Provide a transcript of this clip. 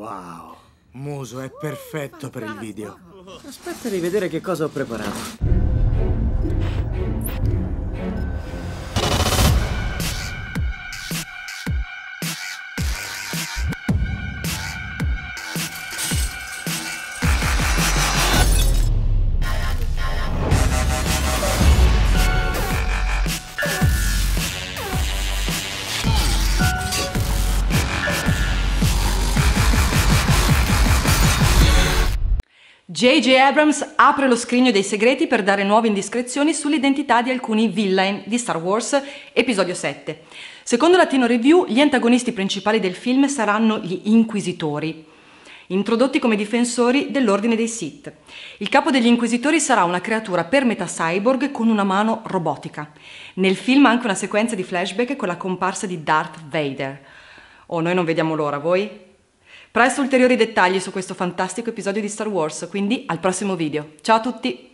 Wow, Muso è perfetto per il video. Aspetta di vedere che cosa ho preparato. J.J. Abrams apre lo scrigno dei segreti per dare nuove indiscrezioni sull'identità di alcuni villain di Star Wars Episodio 7. Secondo Latino Review, gli antagonisti principali del film saranno gli Inquisitori, introdotti come difensori dell'Ordine dei Sith. Il capo degli Inquisitori sarà una creatura per metà cyborg con una mano robotica. Nel film anche una sequenza di flashback con la comparsa di Darth Vader. Oh, noi non vediamo l'ora, voi? Presto ulteriori dettagli su questo fantastico episodio di Star Wars, quindi al prossimo video. Ciao a tutti!